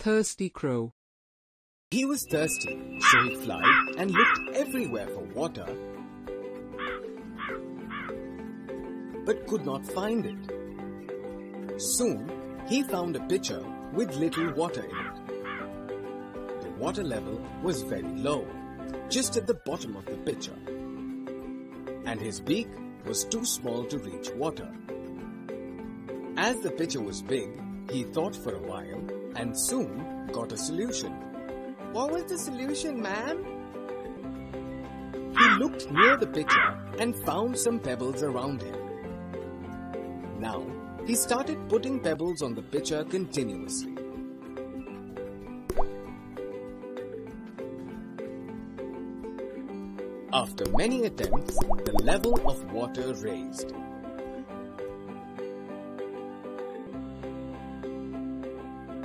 thirsty crow. He was thirsty, so he flew and looked everywhere for water, but could not find it. Soon, he found a pitcher with little water in it. The water level was very low, just at the bottom of the pitcher, and his beak was too small to reach water. As the pitcher was big, he thought for a while and soon got a solution. What was the solution, man? He looked near the pitcher and found some pebbles around him. Now, he started putting pebbles on the pitcher continuously. After many attempts, the level of water raised.